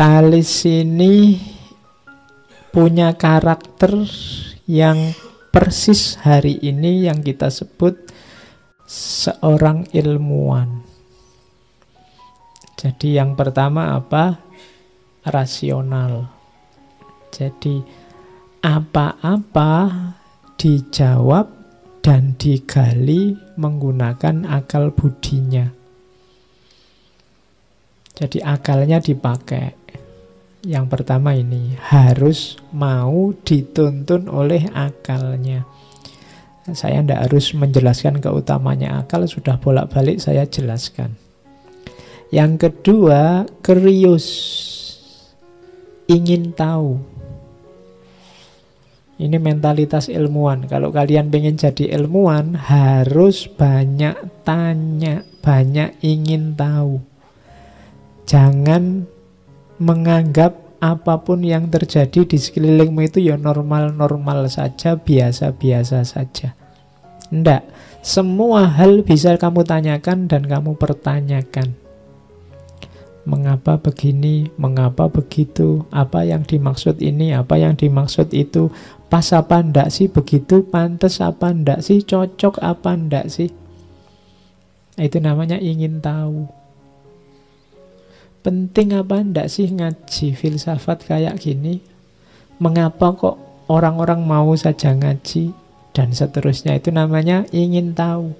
Talis ini punya karakter yang persis hari ini yang kita sebut seorang ilmuwan. Jadi yang pertama apa? Rasional. Jadi apa-apa dijawab dan digali menggunakan akal budinya. Jadi akalnya dipakai. Yang pertama ini harus mau dituntun oleh akalnya. Saya tidak harus menjelaskan keutamanya akal, sudah bolak-balik saya jelaskan. Yang kedua, kerius. Ingin tahu. Ini mentalitas ilmuwan. Kalau kalian pengen jadi ilmuwan, harus banyak tanya, banyak ingin tahu. Jangan menganggap apa pun yang terjadi di sekelilingmu itu ya normal-normal saja, biasa-biasa saja. Tidak, semua hal bisa kamu tanyakan dan kamu pertanyakan. Mengapa begini, mengapa begitu, apa yang dimaksud ini, apa yang dimaksud itu, pas apa ndak sih begitu, pantas apa ndak sih, cocok apa ndak sih. Itu namanya ingin tahu. Penting apa ndak sih ngaji filsafat kayak gini? Mengapa kok orang-orang mau saja ngaji dan seterusnya itu namanya ingin tahu.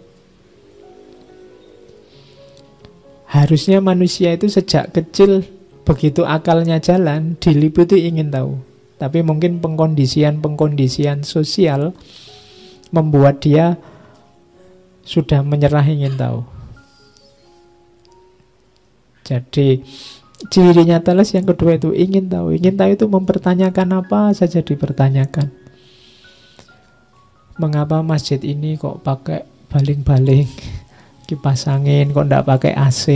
Harusnya manusia itu sejak kecil begitu akalnya jalan diliputi ingin tahu. Tapi mungkin pengkondisian-pengkondisian sosial membuat dia sudah menyerah ingin tahu. Jadi cirinya Thales yang kedua itu ingin tahu. Ingin tahu itu mempertanyakan apa saja dipertanyakan. Mengapa masjid ini kok pakai baling-baling? kipas angin kok ndak pakai AC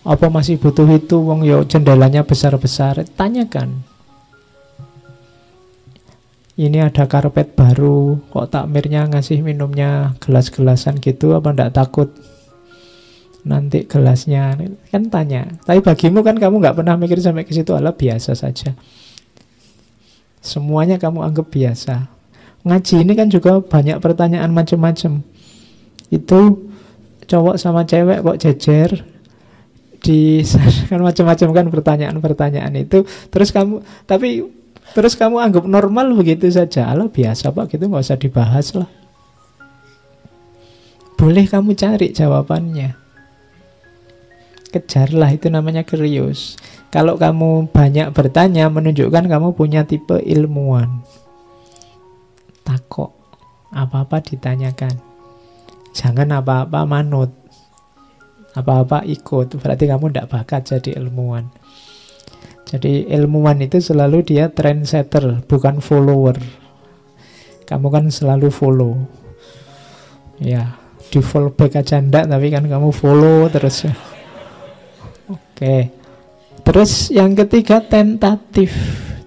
apa masih butuh itu wong yo jendelanya besar-besar tanyakan ini ada karpet baru kok takmirnya ngasih minumnya gelas-gelasan gitu apa ndak takut nanti gelasnya. Kan tanya. Tapi bagimu kan kamu nggak pernah mikir sampai ke situ. Ala biasa saja. Semuanya kamu anggap biasa. Ngaji ini kan juga banyak pertanyaan macam-macam. Itu cowok sama cewek kok jejer di kan macam-macam kan pertanyaan-pertanyaan itu. Terus kamu tapi terus kamu anggap normal begitu saja. Lo biasa pak gitu nggak usah dibahas lah. Boleh kamu cari jawabannya kejarlah itu namanya curious kalau kamu banyak bertanya menunjukkan kamu punya tipe ilmuwan takok apa-apa ditanyakan Jangan apa-apa manut. Apa-apa ikut. Berarti kamu tidak bakat jadi ilmuwan. Jadi ilmuwan itu selalu dia trendsetter, bukan follower. Kamu kan selalu follow. Ya, di follow back aja ndak, tapi kan kamu follow terus. Oke. Terus yang ketiga tentatif.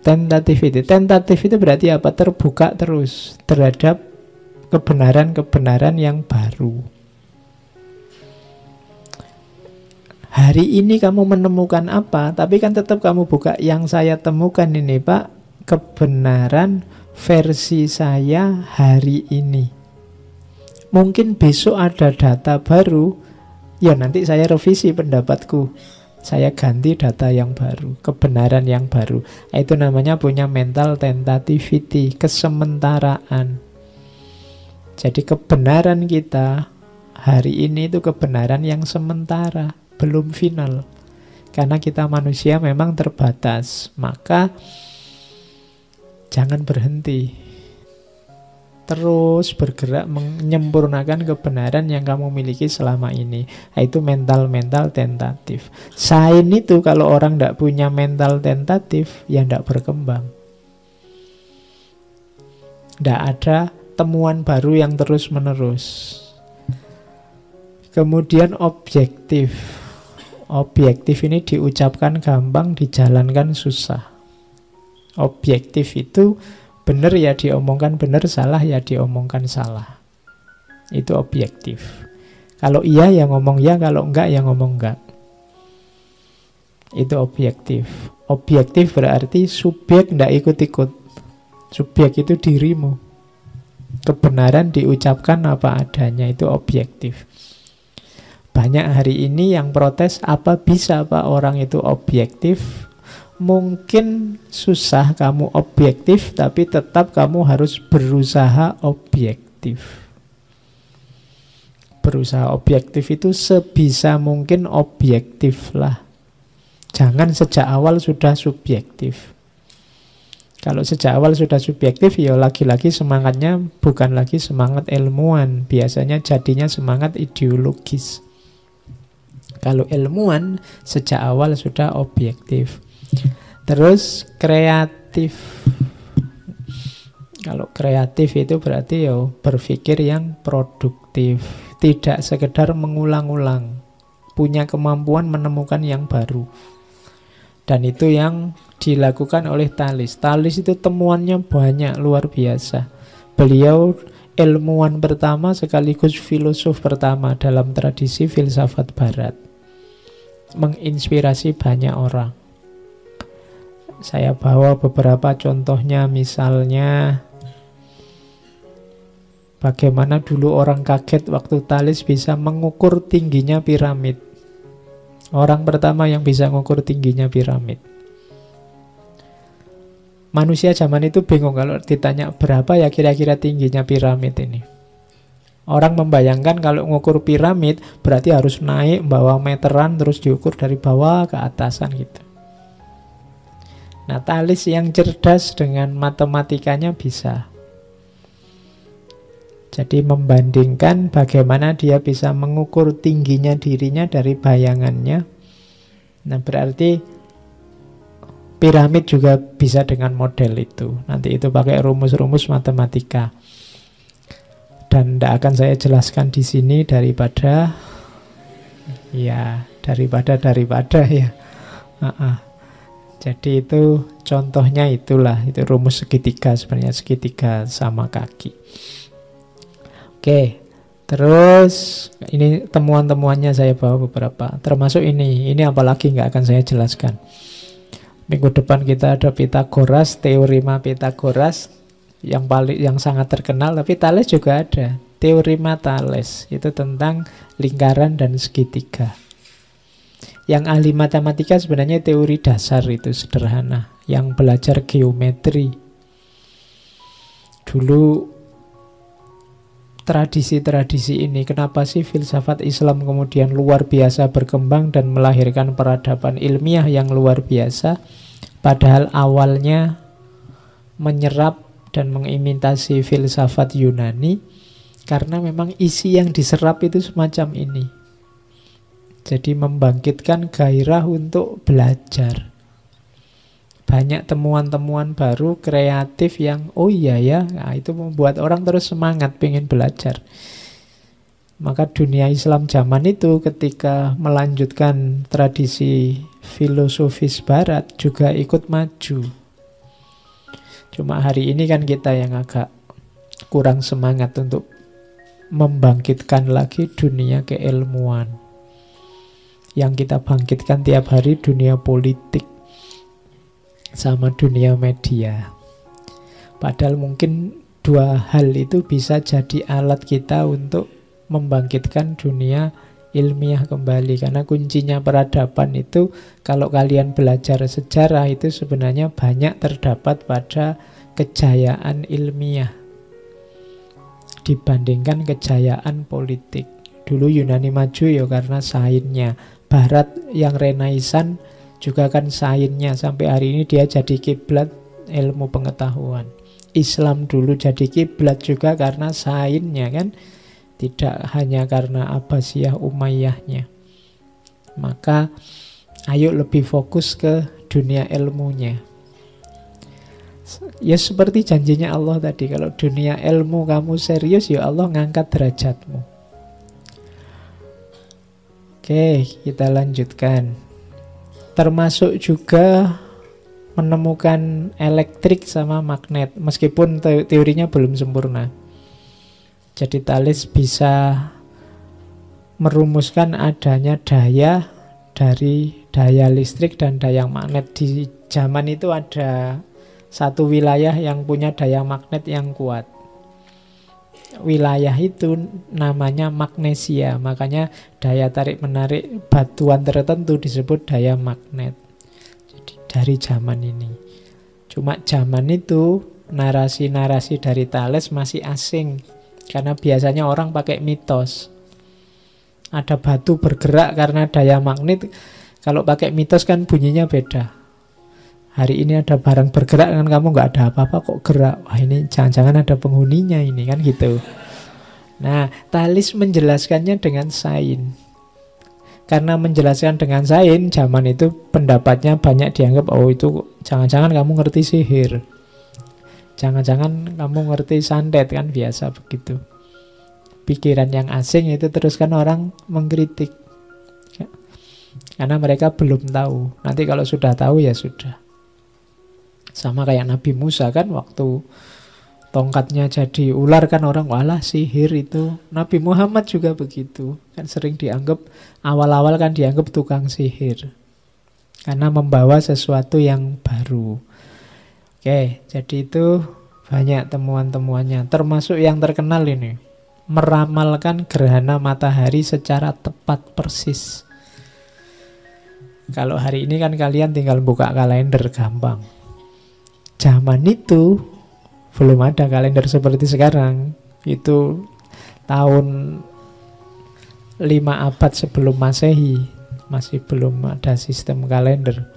Tentatif itu. Tentatif itu berarti apa? Terbuka terus terhadap kebenaran-kebenaran yang baru. Hari ini kamu menemukan apa, tapi kan tetap kamu buka yang saya temukan ini, Pak, kebenaran versi saya hari ini. Mungkin besok ada data baru, ya nanti saya revisi pendapatku. Saya ganti data yang baru, kebenaran yang baru. Itu namanya punya mental tentativity, kesementaraan. Jadi kebenaran kita hari ini itu kebenaran yang sementara, belum final. Karena kita manusia memang terbatas, maka jangan berhenti. Terus bergerak menyempurnakan kebenaran yang kamu miliki selama ini. Itu mental-mental tentatif. Sain itu kalau orang tidak punya mental tentatif, ya tidak berkembang. Tidak ada temuan baru yang terus-menerus. Kemudian objektif. Objektif ini diucapkan gampang, dijalankan susah. Objektif itu benar ya diomongkan benar, salah ya diomongkan salah. Itu objektif. Kalau iya ya ngomong ya, kalau enggak ya ngomong enggak. Itu objektif. Objektif berarti subjek tidak ikut-ikut. Subjek itu dirimu. Kebenaran diucapkan apa adanya itu objektif. Banyak hari ini yang protes apa bisa Pak orang itu objektif? Mungkin susah kamu objektif tapi tetap kamu harus berusaha objektif. Berusaha objektif itu sebisa mungkin objektif lah. Jangan sejak awal sudah subjektif. Kalau sejak awal sudah subjektif, ya lagi-lagi semangatnya bukan lagi semangat ilmuwan. Biasanya jadinya semangat ideologis. Kalau ilmuwan sejak awal sudah objektif. Terus kreatif. Kalau kreatif itu berarti ya berpikir yang produktif, tidak sekedar mengulang-ulang, punya kemampuan menemukan yang baru. Dan itu yang dilakukan oleh Talis. Talis itu temuannya banyak, luar biasa. Beliau ilmuwan pertama sekaligus filosof pertama dalam tradisi filsafat barat menginspirasi banyak orang. Saya bawa beberapa contohnya, misalnya bagaimana dulu orang kaget waktu Talis bisa mengukur tingginya piramid. Orang pertama yang bisa mengukur tingginya piramid. Manusia zaman itu bingung kalau ditanya berapa ya kira-kira tingginya piramid ini. Orang membayangkan kalau ngukur piramid berarti harus naik bawa meteran terus diukur dari bawah ke atasan gitu. Nah, Talis yang cerdas dengan matematikanya bisa. Jadi membandingkan bagaimana dia bisa mengukur tingginya dirinya dari bayangannya. Nah, berarti piramid juga bisa dengan model itu. Nanti itu pakai rumus-rumus matematika dan tidak akan saya jelaskan di sini daripada ya daripada daripada ya uh -uh. Jadi itu contohnya itulah itu rumus segitiga sebenarnya segitiga sama kaki. Oke terus ini temuan-temuannya saya bawa beberapa termasuk ini. Ini apalagi nggak akan saya jelaskan. Minggu depan kita ada Pitagoras teorema Pitagoras yang paling yang sangat terkenal tapi Thales juga ada. Teorema Thales itu tentang lingkaran dan segitiga yang ahli matematika sebenarnya teori dasar itu sederhana. Yang belajar geometri. Dulu tradisi-tradisi ini kenapa sih filsafat Islam kemudian luar biasa berkembang dan melahirkan peradaban ilmiah yang luar biasa? Padahal awalnya menyerap dan mengimitasi filsafat Yunani karena memang isi yang diserap itu semacam ini. Jadi membangkitkan gairah untuk belajar. Banyak temuan-temuan baru kreatif yang oh iya ya, nah, itu membuat orang terus semangat pengen belajar. Maka dunia Islam zaman itu ketika melanjutkan tradisi filosofis barat juga ikut maju Cuma hari ini kan kita yang agak kurang semangat untuk membangkitkan lagi dunia keilmuan. Yang kita bangkitkan tiap hari dunia politik sama dunia media. Padahal mungkin dua hal itu bisa jadi alat kita untuk membangkitkan dunia ilmiah kembali karena kuncinya peradaban itu kalau kalian belajar sejarah itu sebenarnya banyak terdapat pada kejayaan ilmiah dibandingkan kejayaan politik. Dulu Yunani maju ya karena sainnya. Barat yang renaisan juga kan sainnya sampai hari ini dia jadi kiblat ilmu pengetahuan. Islam dulu jadi kiblat juga karena sainnya kan tidak hanya karena Abbasiyah Umayyahnya. Maka ayo lebih fokus ke dunia ilmunya. Ya seperti janjinya Allah tadi, kalau dunia ilmu kamu serius ya Allah ngangkat derajatmu. Oke, kita lanjutkan. Termasuk juga menemukan elektrik sama magnet, meskipun teorinya belum sempurna. Jadi Thales bisa merumuskan adanya daya dari daya listrik dan daya magnet. Di zaman itu ada satu wilayah yang punya daya magnet yang kuat. Wilayah itu namanya magnesia, makanya daya tarik menarik batuan tertentu disebut daya magnet. Jadi dari zaman ini. Cuma zaman itu narasi-narasi dari Thales masih asing karena biasanya orang pakai mitos. Ada batu bergerak karena daya magnet. Kalau pakai mitos kan bunyinya beda. Hari ini ada barang bergerak kan kamu nggak ada apa-apa kok gerak. Wah ini jangan-jangan ada penghuninya ini kan gitu. Nah, Talis menjelaskannya dengan sain. Karena menjelaskan dengan sain, zaman itu pendapatnya banyak dianggap, oh itu jangan-jangan kamu ngerti sihir. Jangan-jangan kamu ngerti santet kan biasa begitu. Pikiran yang asing itu terus kan orang mengkritik. Karena mereka belum tahu. Nanti kalau sudah tahu ya sudah. Sama kayak Nabi Musa kan waktu tongkatnya jadi ular kan orang walah sihir itu. Nabi Muhammad juga begitu. Kan sering dianggap awal-awal kan dianggap tukang sihir. Karena membawa sesuatu yang baru. Oke, jadi itu banyak temuan-temuannya. Termasuk yang terkenal ini. Meramalkan gerhana matahari secara tepat persis. Kalau hari ini kan kalian tinggal buka kalender gampang. Zaman itu belum ada kalender seperti sekarang. Itu tahun 5 abad sebelum Masehi, masih belum ada sistem kalender.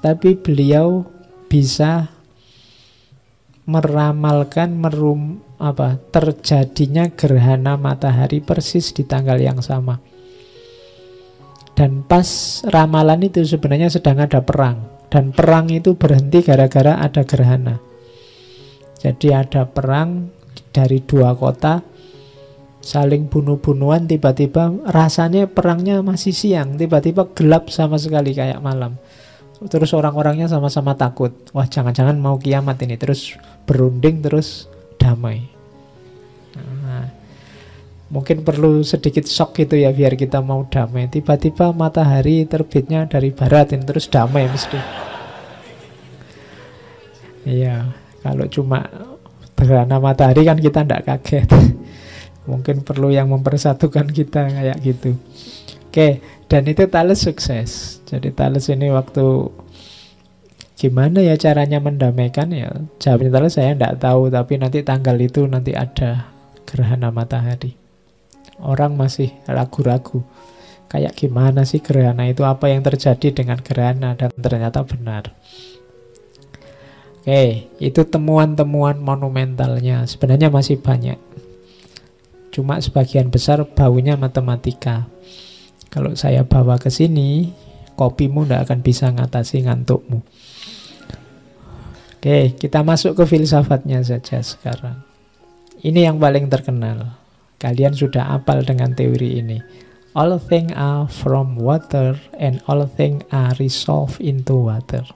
Tapi beliau bisa meramalkan merum apa terjadinya gerhana matahari persis di tanggal yang sama. Dan pas ramalan itu sebenarnya sedang ada perang dan perang itu berhenti gara-gara ada gerhana. Jadi ada perang dari dua kota saling bunuh-bunuhan tiba-tiba rasanya perangnya masih siang tiba-tiba gelap sama sekali kayak malam. Terus orang-orangnya sama-sama takut. Wah jangan-jangan mau kiamat ini. Terus berunding terus damai mungkin perlu sedikit shock gitu ya biar kita mau damai tiba-tiba matahari terbitnya dari barat ini terus damai mesti iya kalau cuma gerhana matahari kan kita tidak kaget. Mungkin perlu yang mempersatukan kita kayak gitu. Oke, dan itu Thales sukses. Jadi Thales ini waktu gimana ya caranya mendamaikan ya jawabnya Thales saya tidak tahu tapi nanti tanggal itu nanti ada gerhana matahari. Orang masih ragu-ragu. Kayak gimana sih gerhana itu apa yang terjadi dengan gerhana dan ternyata benar. Oke, itu temuan-temuan monumentalnya. Sebenarnya masih banyak. Cuma sebagian besar baunya matematika. Kalau saya bawa ke sini, kopimu tidak akan bisa ngatasi ngantukmu. Oke, kita masuk ke filsafatnya saja sekarang. Ini yang paling terkenal. Kalian sudah apal dengan teori ini. All things are from water and all things are resolved into water.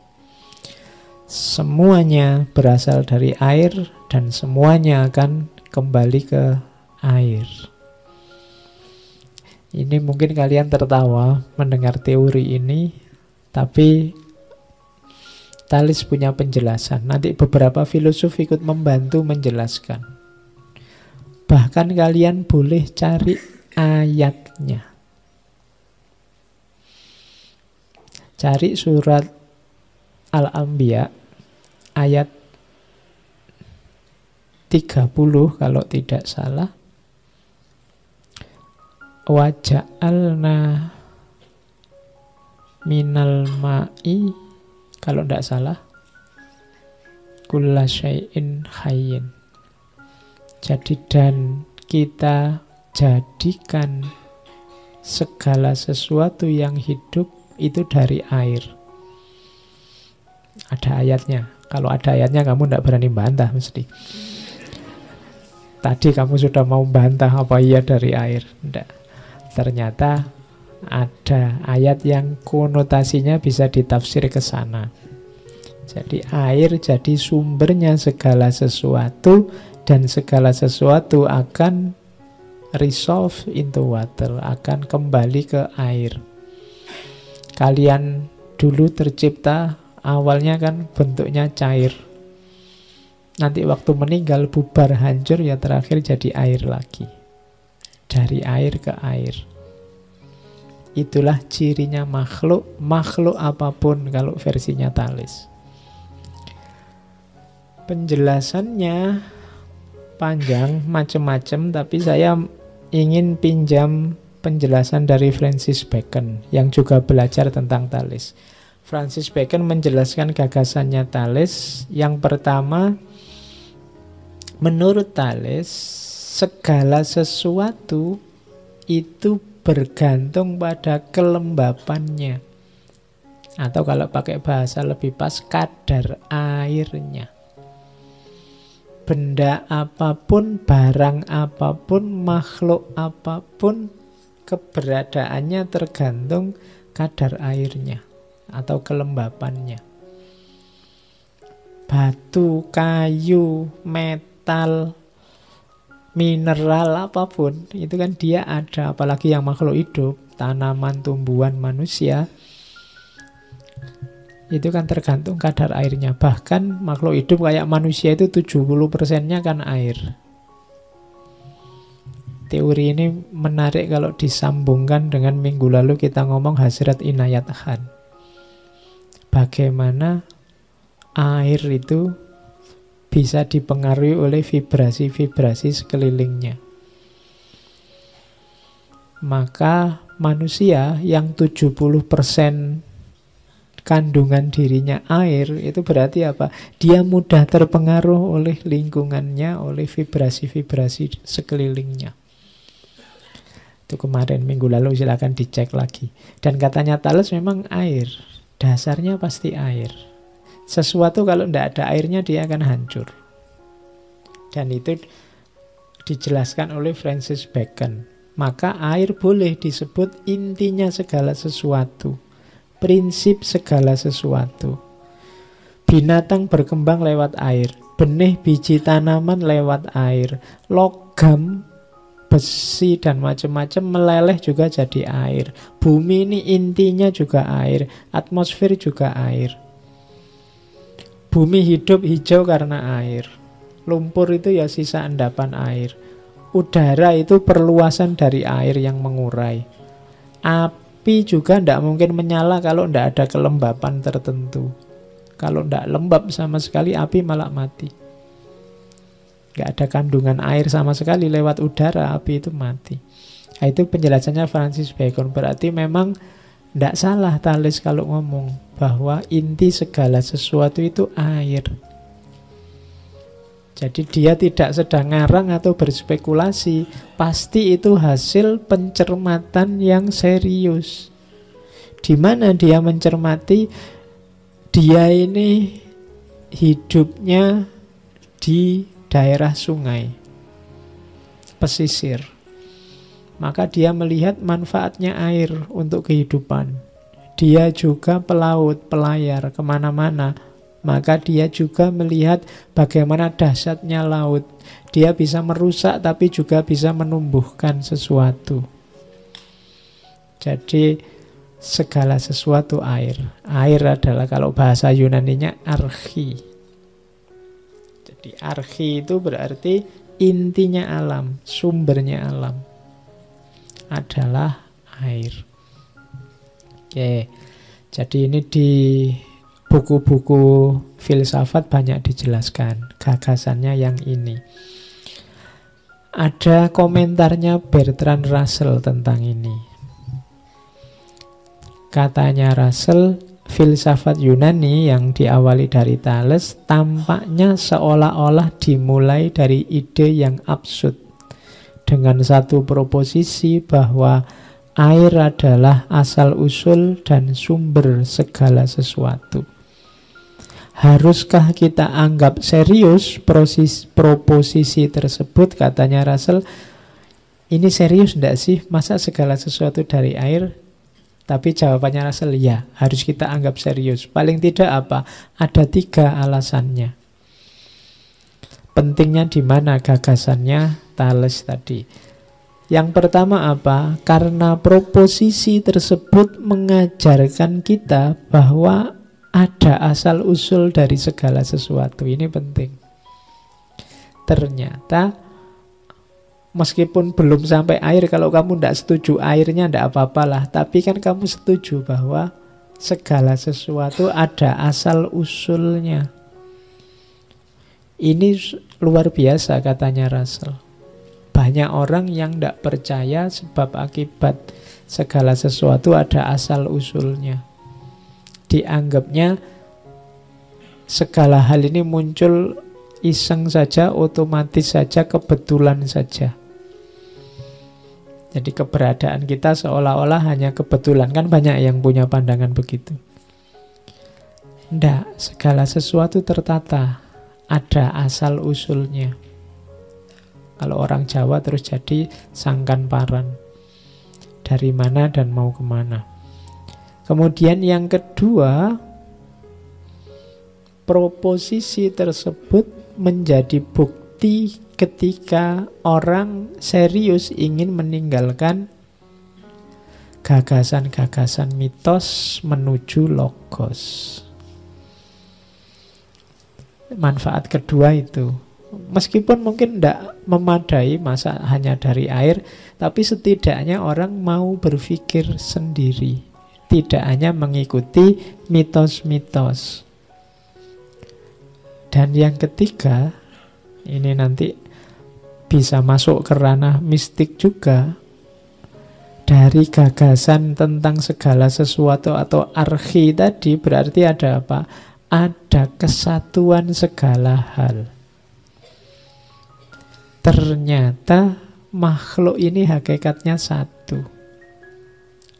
Semuanya berasal dari air dan semuanya akan kembali ke air. Ini mungkin kalian tertawa mendengar teori ini, tapi Talis punya penjelasan. Nanti beberapa filosof ikut membantu menjelaskan. Bahkan kalian boleh cari ayatnya. Cari surat Al-Anbiya ayat 30 kalau tidak salah waja'alna minal ma'i kalau tidak salah kulla syai'in hayyin jadi dan kita jadikan segala sesuatu yang hidup itu dari air ada ayatnya. Kalau ada ayatnya kamu tidak berani bantah mesti. Tadi kamu sudah mau bantah apa iya dari air. Tidak. Ternyata ada ayat yang konotasinya bisa ditafsir ke sana. Jadi air jadi sumbernya segala sesuatu dan segala sesuatu akan resolve into water, akan kembali ke air. Kalian dulu tercipta awalnya kan bentuknya cair. Nanti waktu meninggal bubar hancur ya terakhir jadi air lagi. Dari air ke air. Itulah cirinya makhluk, makhluk apa pun kalau versinya Talis. Penjelasannya panjang, macam-macam, tapi saya ingin pinjam penjelasan dari Francis Bacon yang juga belajar tentang Talis. Francis Bacon menjelaskan gagasannya Thales. Yang pertama, menurut Thales, segala sesuatu itu bergantung pada kelembapannya. Atau kalau pakai bahasa lebih pas, kadar airnya. Benda apa pun, barang apa pun, makhluk apa pun, keberadaannya tergantung kadar airnya atau kelembapannya. Batu, kayu, metal, mineral apa pun itu kan dia ada apalagi yang makhluk hidup, tanaman, tumbuhan, manusia itu kan tergantung kadar airnya. Bahkan makhluk hidup kayak manusia itu 70 persennya kan air. Teori ini menarik kalau disambungkan dengan minggu lalu kita ngomong Hasrat Inayat Khan bagaimana air itu bisa dipengaruhi oleh vibrasi-vibrasi sekelilingnya. Maka manusia yang 70% kandungan dirinya air itu berarti apa? Dia mudah terpengaruh oleh lingkungannya, oleh vibrasi-vibrasi sekelilingnya. Itu kemarin minggu lalu silahkan dicek lagi. Dan katanya Thales memang air. Dasarnya pasti air. Sesuatu kalau tidak ada airnya dia akan hancur. Dan itu dijelaskan oleh Francis Bacon. Maka air boleh disebut intinya segala sesuatu. Prinsip segala sesuatu. Binatang berkembang lewat air. Benih biji tanaman lewat air. Logam besi dan macam-macam meleleh juga jadi air. Bumi ini intinya juga air, atmosfer juga air. Bumi hidup hijau karena air. Lumpur itu ya sisa endapan air. Udara itu perluasan dari air yang mengurai. Juga tidak mungkin menyala kalau tidak ada kelembapan tertentu. Kalau tidak lembab sama sekali api malah mati. Nggak ada kandungan air sama sekali lewat udara api itu mati. Nah, itu penjelasannya Francis Bacon. Berarti memang tidak salah Thales kalau ngomong bahwa inti segala sesuatu itu air jadi dia tidak sedang ngarang atau berspekulasi pasti itu hasil pencermatan yang serius di mana dia mencermati dia ini hidupnya di daerah sungai, pesisir. Maka dia melihat manfaatnya air untuk kehidupan. Dia juga pelaut, pelayar ke mana-mana. Maka dia juga melihat bagaimana dahsyatnya laut. Dia bisa merusak tapi juga bisa menumbuhkan sesuatu. Jadi segala sesuatu air. Air adalah kalau bahasa Yunaninya archi jadi archi itu berarti intinya alam, sumbernya alam adalah air. Oke, jadi ini di buku-buku filsafat banyak dijelaskan gagasannya yang ini. Ada komentarnya Bertrand Russell tentang ini. Katanya Russell, filsafat Yunani yang diawali dari Thales tampaknya seolah-olah dimulai dari ide yang absurd dengan satu proposisi bahwa air adalah asal-usul dan sumber segala sesuatu. Haruskah kita anggap serius proses, proposisi tersebut katanya Russell ini serius tidak sih masa segala sesuatu dari air tapi jawabannya Russell ya, harus kita anggap serius. Paling tidak apa? Ada tiga alasannya. Pentingnya di mana gagasannya Thales tadi. Yang pertama apa? Karena proposisi tersebut mengajarkan kita bahwa ada asal usul dari segala sesuatu. Ini penting. Ternyata meskipun belum sampai air, kalau kamu tidak setuju airnya tidak apa-apalah. Tapi kan kamu setuju bahwa segala sesuatu ada asal usulnya. Ini luar biasa katanya Russell. Banyak orang yang tidak percaya sebab akibat segala sesuatu ada asal usulnya dianggapnya segala hal ini muncul iseng saja, otomatis saja, kebetulan saja. Jadi keberadaan kita seolah-olah hanya kebetulan. Kan banyak yang punya pandangan begitu. Tidak, segala sesuatu tertata. Ada asal-usulnya. Kalau orang Jawa terus jadi sangkan paran. Dari mana dan mau ke mana. Kemudian yang kedua, proposisi tersebut menjadi bukti ketika orang serius ingin meninggalkan gagasan-gagasan mitos menuju logos. Manfaat kedua itu, meskipun mungkin tidak memadai masa hanya dari air, tapi setidaknya orang mau berpikir sendiri tidak hanya mengikuti mitos-mitos. Dan yang ketiga, ini nanti bisa masuk ke ranah mistik juga. Dari gagasan tentang segala sesuatu atau archi tadi berarti ada apa? Ada kesatuan segala hal. Ternyata makhluk ini hakikatnya satu.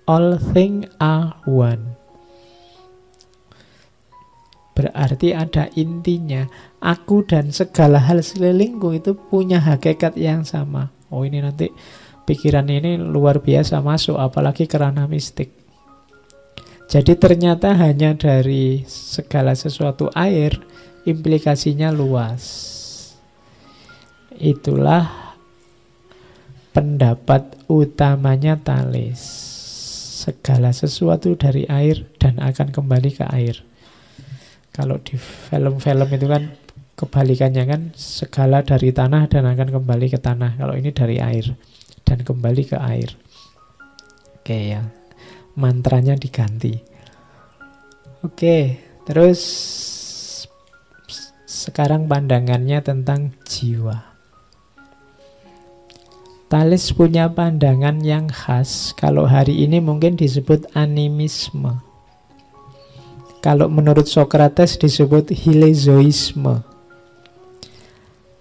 All things are one. Berarti ada intinya. Aku dan segala hal sekelilingku itu punya hakikat yang sama. Oh ini nanti pikiran ini luar biasa masuk. Apalagi kerana mistik. Jadi ternyata hanya dari segala sesuatu air implikasinya luas. Itulah pendapat utamanya Thales segala sesuatu dari air dan akan kembali ke air. Kalau di film-film itu kan kebalikannya kan segala dari tanah dan akan kembali ke tanah. Kalau ini dari air dan kembali ke air. Oke ya. Mantranya diganti. Oke, terus sekarang pandangannya tentang jiwa. Thales punya pandangan yang khas. Kalau hari ini mungkin disebut animisme. Kalau menurut Socrates disebut hilezoisme.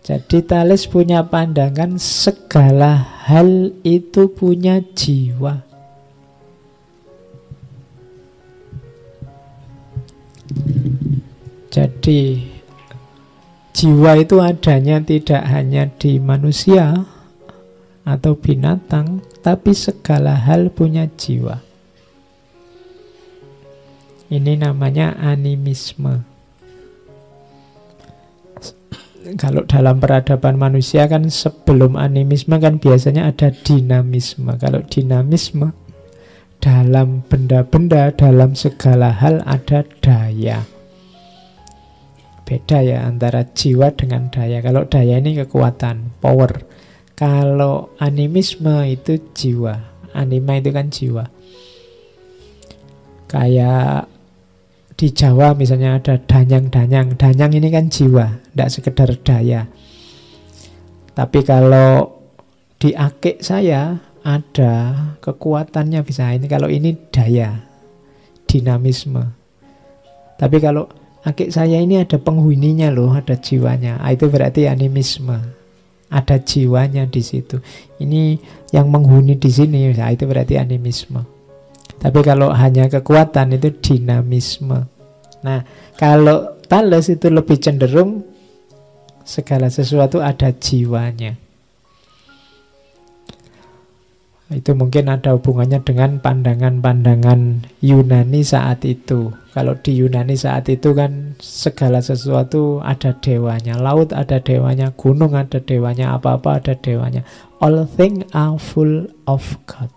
Jadi Thales punya pandangan segala hal itu punya jiwa. Jadi jiwa itu adanya tidak hanya di manusia, atau binatang, tapi segala hal punya jiwa. Ini namanya animisme. Kalau dalam peradaban manusia kan sebelum animisme kan biasanya ada dinamisme. Kalau dinamisme dalam benda-benda, dalam segala hal ada daya. Beda ya antara jiwa dengan daya. Kalau daya ini kekuatan, power. Kalau animisme itu jiwa, anima itu kan jiwa. Kayak di Jawa misalnya ada danyang-danyang. Danyang ini kan jiwa, tidak sekedar daya. Tapi kalau di akik saya ada kekuatannya bisa ini kalau ini daya, dinamisme. Tapi kalau akik saya ini ada penghuninya loh, ada jiwanya. Ah, itu berarti animisme ada jiwanya di situ. Ini yang menghuni di sini, nah itu berarti animisme. Tapi kalau hanya kekuatan itu dinamisme. Nah, kalau Thales itu lebih cenderung segala sesuatu ada jiwanya. Itu mungkin ada hubungannya dengan pandangan-pandangan Yunani saat itu. Kalau di Yunani saat itu kan segala sesuatu ada dewanya. Laut ada dewanya, gunung ada dewanya, apa-apa ada dewanya. All things are full of God.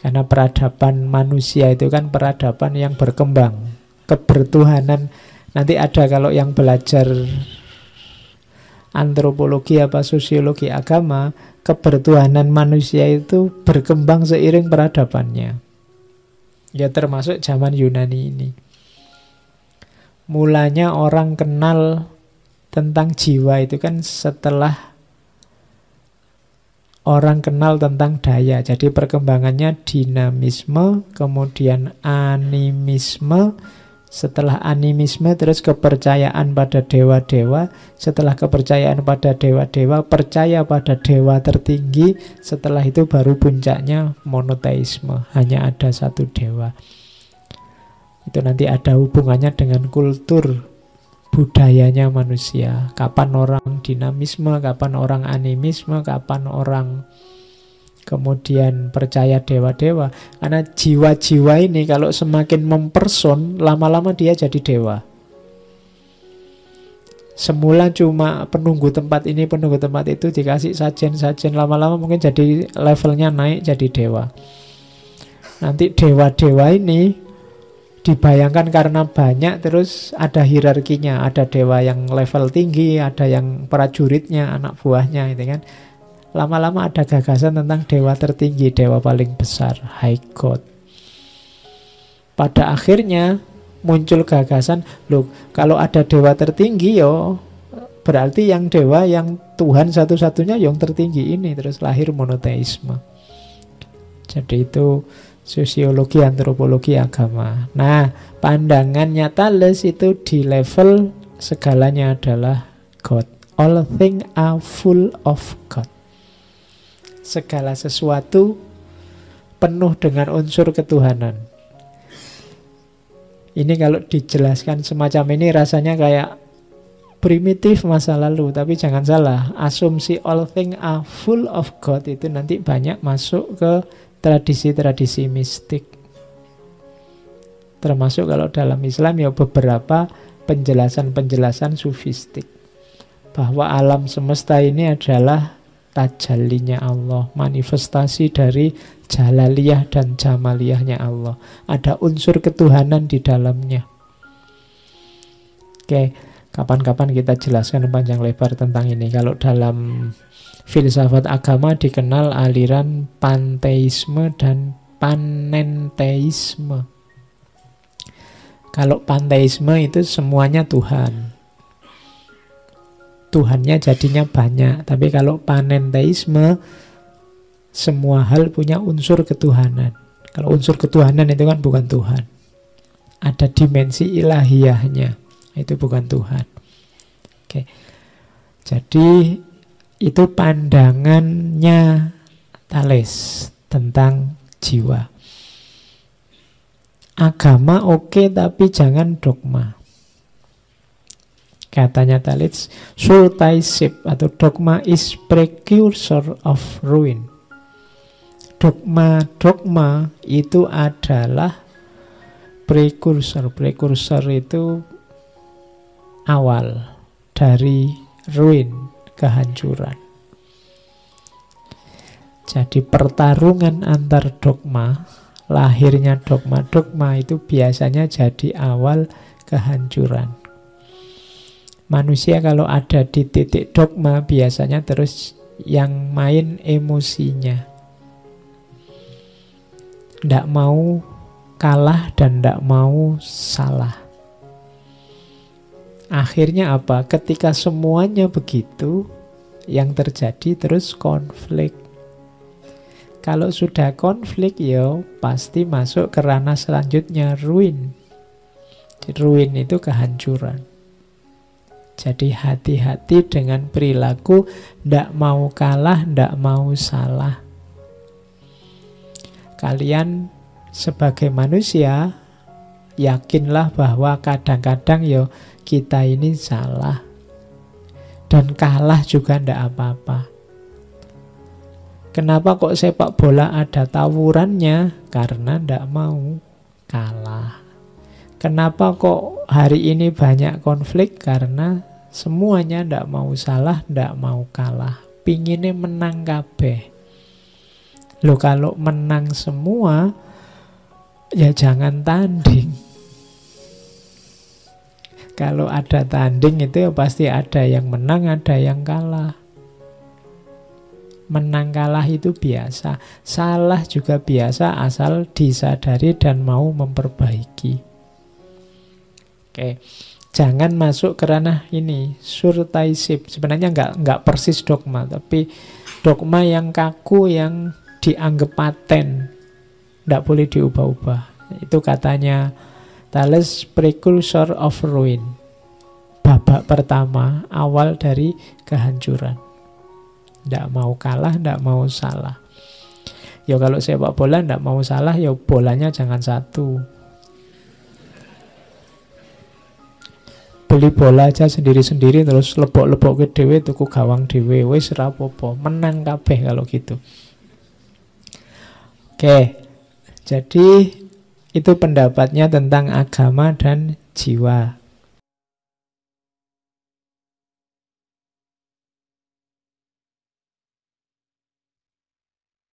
Karena peradaban manusia itu kan peradaban yang berkembang. Kebertuhanan nanti ada kalau yang belajar antropologi apa sosiologi agama, kebertuhanan manusia itu berkembang seiring peradabannya. Ya termasuk zaman Yunani ini. Mulanya orang kenal tentang jiwa itu kan setelah orang kenal tentang daya. Jadi perkembangannya dinamisme, kemudian animisme, setelah animisme terus kepercayaan pada dewa-dewa, setelah kepercayaan pada dewa-dewa, percaya pada dewa tertinggi, setelah itu baru puncaknya monoteisme, hanya ada satu dewa. Itu nanti ada hubungannya dengan kultur budayanya manusia. Kapan orang dinamisme, kapan orang animisme, kapan orang kemudian percaya dewa-dewa. Karena jiwa-jiwa ini kalau semakin memperson, lama-lama dia jadi dewa. Semula cuma penunggu tempat ini, penunggu tempat itu dikasih sajen-sajen lama-lama mungkin jadi levelnya naik jadi dewa. Nanti dewa-dewa ini dibayangkan karena banyak terus ada hierarkinya, ada dewa yang level tinggi, ada yang prajuritnya, anak buahnya gitu kan. Lama-lama ada gagasan tentang dewa tertinggi, dewa paling besar, High God. Pada akhirnya muncul gagasan, loh kalau ada dewa tertinggi yo berarti yang dewa yang Tuhan satu-satunya yang tertinggi ini terus lahir monoteisme. Jadi itu sosiologi antropologi agama. Nah, pandangannya Thales itu di level segalanya adalah God. All things are full of God segala sesuatu penuh dengan unsur ketuhanan. Ini kalau dijelaskan semacam ini rasanya kayak primitif masa lalu, tapi jangan salah, asumsi all things are full of God itu nanti banyak masuk ke tradisi-tradisi mistik. Termasuk kalau dalam Islam ya beberapa penjelasan-penjelasan sufistik bahwa alam semesta ini adalah tajallinya Allah, manifestasi dari jalaliyah dan jamaliyahnya Allah. Ada unsur ketuhanan di dalamnya. Oke, kapan-kapan kita jelaskan panjang lebar tentang ini. Kalau dalam filsafat agama dikenal aliran panteisme dan panenteisme. Kalau panteisme itu semuanya Tuhan. Tuhannya jadinya banyak. Tapi kalau panenteisme, semua hal punya unsur ketuhanan. Kalau unsur ketuhanan itu kan bukan Tuhan. Ada dimensi ilahiyahnya. Itu bukan Tuhan. Oke. Jadi itu pandangannya Thales tentang jiwa. Agama oke okay, tapi jangan dogma. Katanya Talits, sultaisip atau dogma is precursor of ruin. Dogma-dogma itu adalah precursor. Precursor itu awal dari ruin, kehancuran. Jadi pertarungan antar dogma, lahirnya dogma-dogma itu biasanya jadi awal kehancuran. Manusia kalau ada di titik dogma biasanya terus yang main emosinya. Tidak mau kalah dan tidak mau salah. Akhirnya apa? Ketika semuanya begitu, yang terjadi terus konflik. Kalau sudah konflik ya pasti masuk ke ranah selanjutnya ruin. Ruin itu kehancuran. Jadi hati-hati dengan perilaku Tidak mau kalah, tidak mau salah Kalian sebagai manusia Yakinlah bahwa kadang-kadang yo kita ini salah Dan kalah juga tidak apa-apa Kenapa kok sepak bola ada tawurannya? Karena ndak mau kalah. Kenapa kok hari ini banyak konflik? Karena semuanya ndak mau salah, ndak mau kalah. Pinginnya menang kabeh. Loh kalau menang semua, ya jangan tanding. Kalau ada tanding itu ya pasti ada yang menang, ada yang kalah. Menang kalah itu biasa, salah juga biasa asal disadari dan mau memperbaiki. Oke, jangan masuk ke ranah ini surtaisip. Sebenarnya nggak nggak persis dogma, tapi dogma yang kaku yang dianggap paten, nggak boleh diubah-ubah. Itu katanya Thales precursor of ruin. Babak pertama awal dari kehancuran. Tidak mau kalah, tidak mau salah. Ya kalau sepak bola tidak mau salah, ya bolanya jangan satu. Beli bola aja sendiri-sendiri terus lebok-lebok ke dewe tuku gawang dewe wis rapopo menang kabeh kalau gitu. Oke. Jadi itu pendapatnya tentang agama dan jiwa.